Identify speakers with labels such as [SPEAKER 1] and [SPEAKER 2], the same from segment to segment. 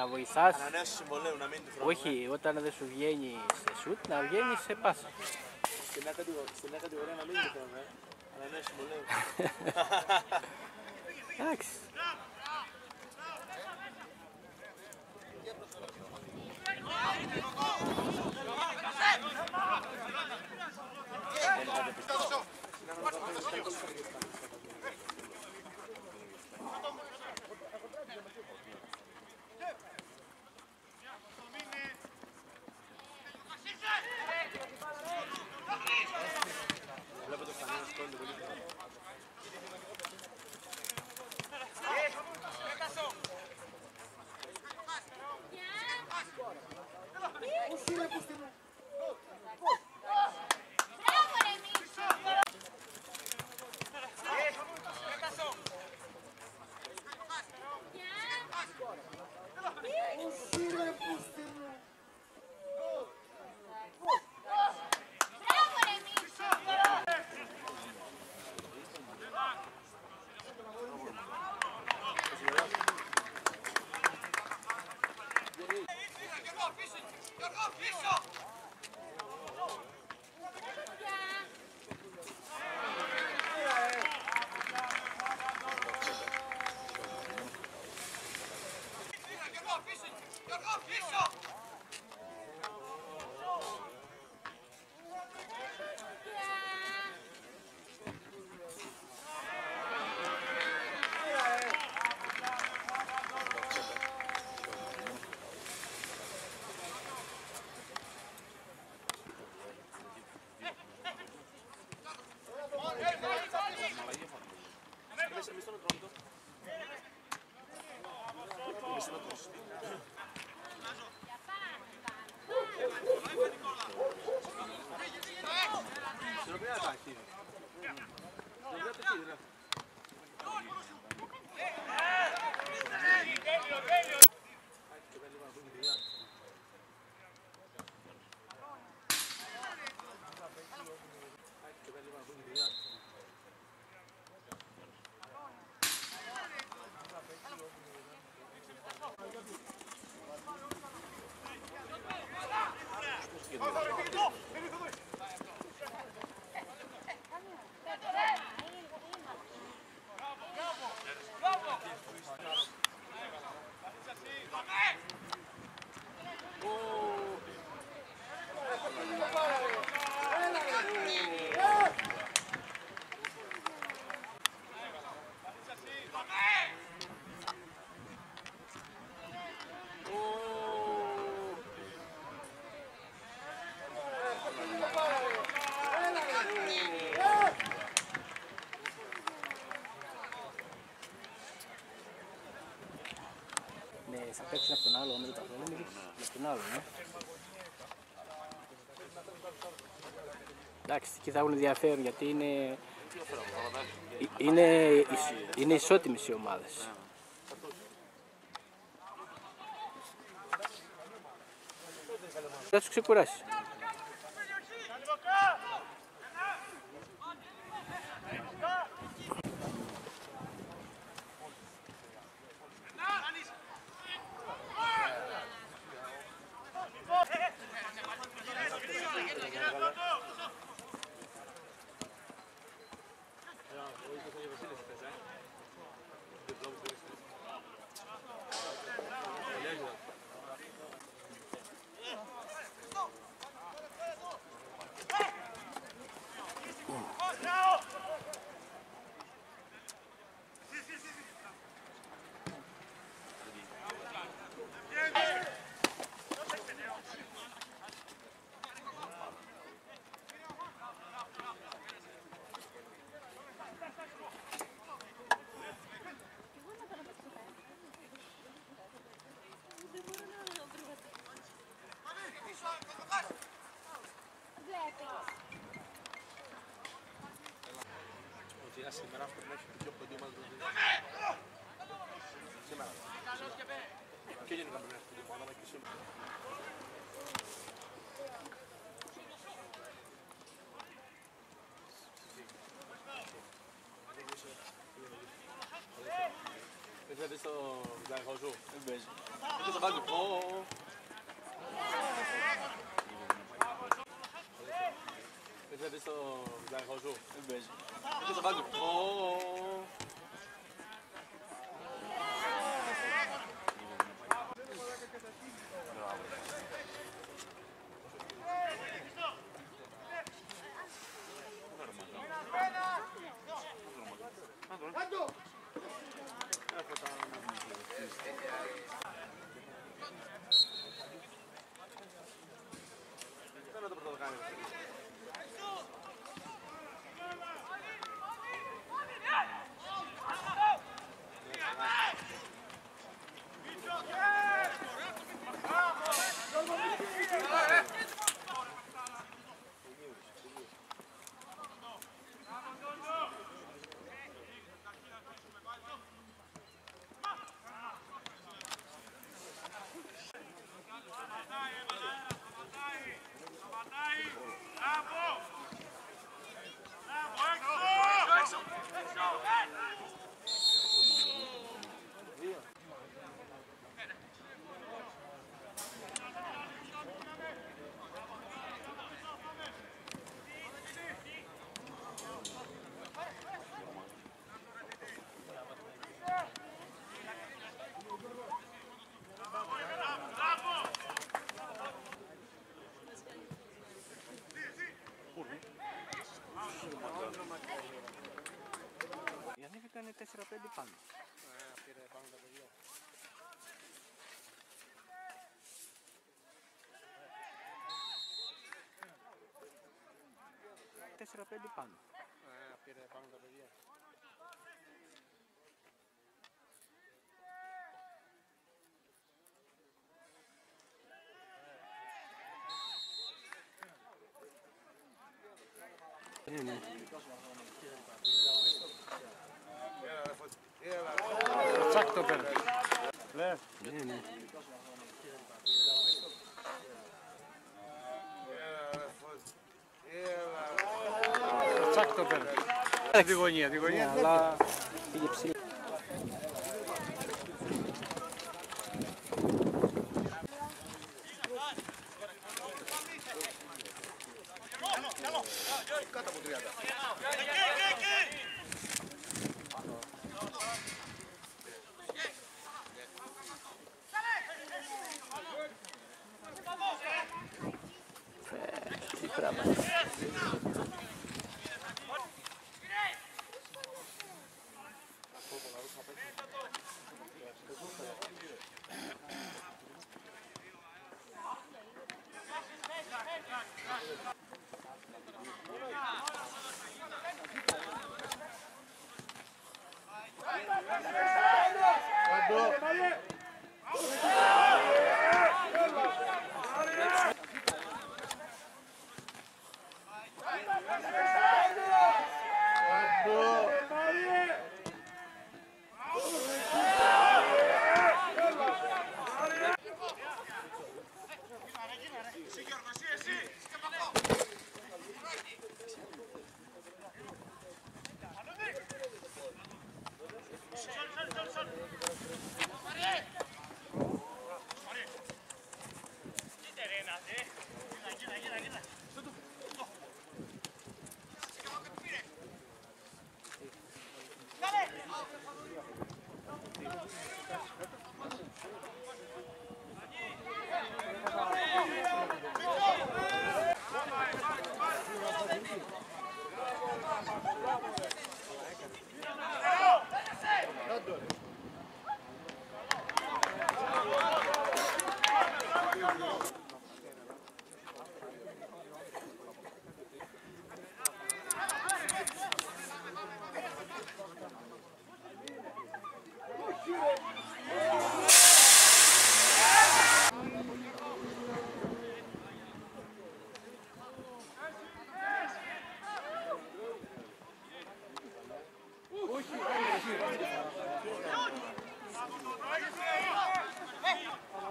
[SPEAKER 1] Να βοηθάς.
[SPEAKER 2] Ανανέωση συμβολέου να μείνει του χρόνου.
[SPEAKER 1] Όχι, όταν δεν σου βγαίνει σε σουτ, να βγαίνει σε πάσα.
[SPEAKER 2] Στην νέα κατηγορία, στην νέα κατηγορία να μείνει του χρόνου. Ε. Ανανέωση συμβολέου.
[SPEAKER 1] Εντάξει. Εντάξει, εκεί θα έχουν ενδιαφέρον γιατί είναι, είναι, ισ- είναι ισότιμες οι ομάδες. Θα τους ξεκουράσει.
[SPEAKER 2] Ότι ένα σήμερα αυτό να έχει πιο κοντή ομάδα του Σήμερα. Και γενικά πρέπει να έχει κοντή ομάδα και σήμερα. Δεν θα δεις το διάχο σου. Δεν παίζει. Δεν θα βάλει. Ω, ω, ω. Δεν θα δεις το διάχο σου. Δεν παίζει. Δεν θα βάλει. Ω, ω, ω. Δεν θα το πρωτοκάνει.
[SPEAKER 1] Οι ανέβηκαν 4-5 πάνω.
[SPEAKER 2] Πήρε πάνω τα παιδιά.
[SPEAKER 1] Τέσσερα πέντε πάνω.
[SPEAKER 2] Πήρε πάνω τα παιδιά. Τσακ το παίρνει. Τη γωνία, τη
[SPEAKER 1] Ναι,
[SPEAKER 2] γωνία.
[SPEAKER 1] αλλά πήγε ψηλά.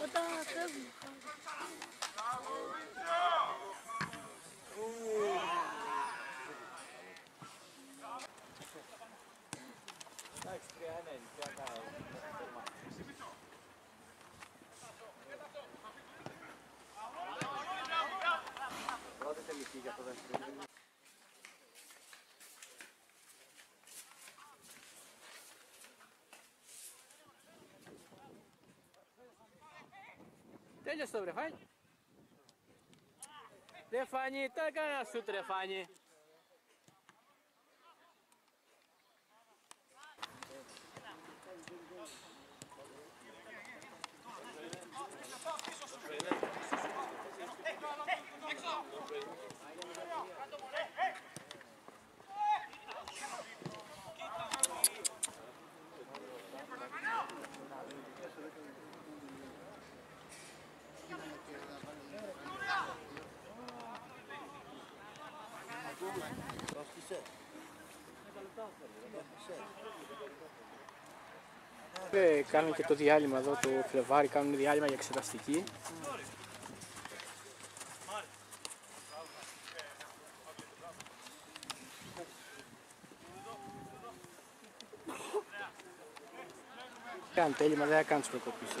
[SPEAKER 1] 我到了。Τέλειωσε το βρεφάνι. Δεν φάνει, τα έκανα σου τρεφάνι. Ε, κάνουν και το διάλειμμα εδώ το Φλεβάρι, κάνουν διάλειμμα για εξεταστική. Κάνουν τέλειμα, δεν θα κάνουν τις προκοπήσεις στο